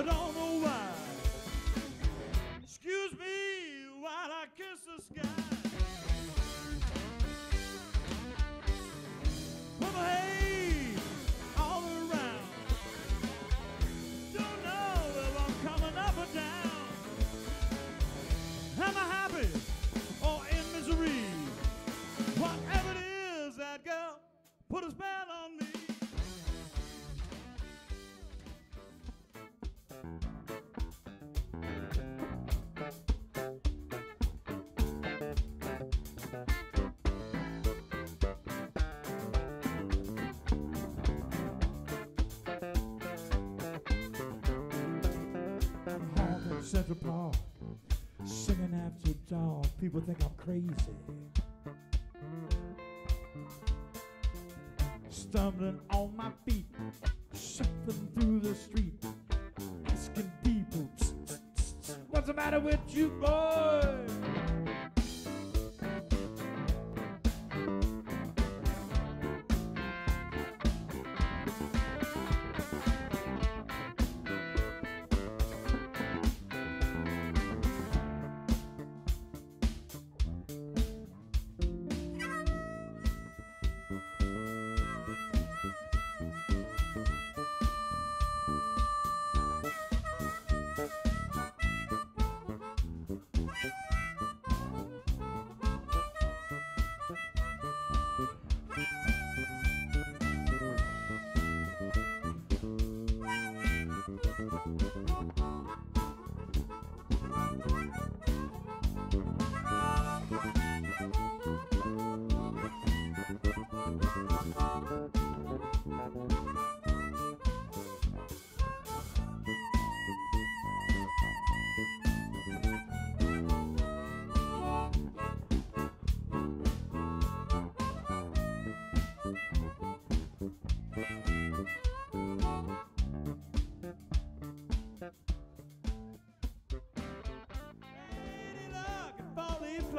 I don't know why. Excuse me while I kiss the sky. Central Park, singing after dark. People think I'm crazy. Stumbling on my feet, shuffling through the street, asking people, "Psst, psst, psst, psst, what's the matter with you, boy?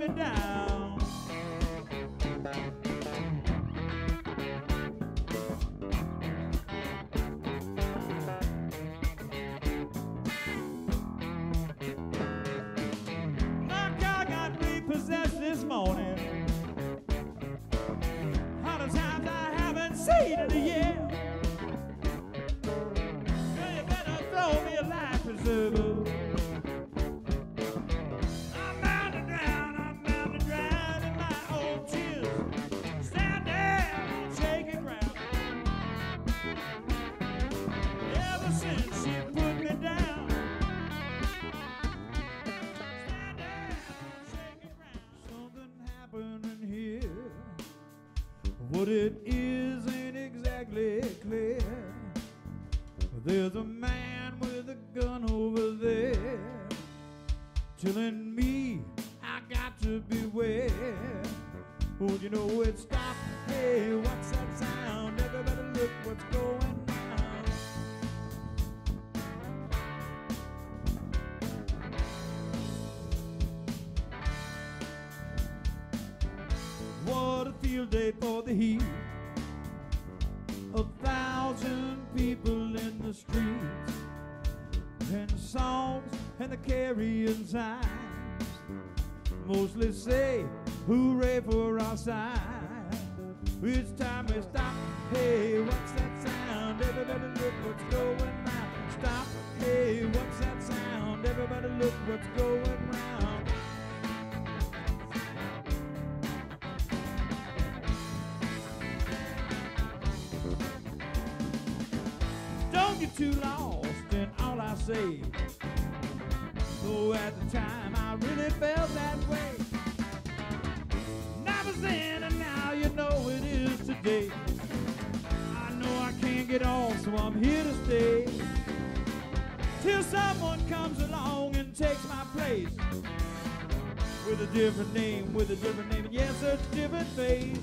me down. My car got repossessed this morning. Hundred times I haven't seen it a What it is ain't exactly clear. There's a man with a gun over there telling me I got to beware. Oh, you know it stop. Hey, what's that sound? Everybody look what's going on. A field day for the heat. A thousand people in the streets, and songs and the carrying signs mostly say hooray for our side. Each time we stop, hey, what's that sound? Everybody look what's going round. Stop, hey, what's that sound? Everybody look what's going round. get too lost in all I say. Though at the time I really felt that way. Now it's then and now you know it is today. I know I can't get on, so I'm here to stay. Till someone comes along and takes my place. With a different name, with a different name, and yes, a different face.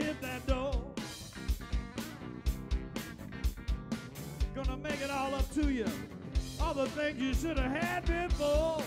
hit that door. Gonna make it all up to you. All the things you should have had before.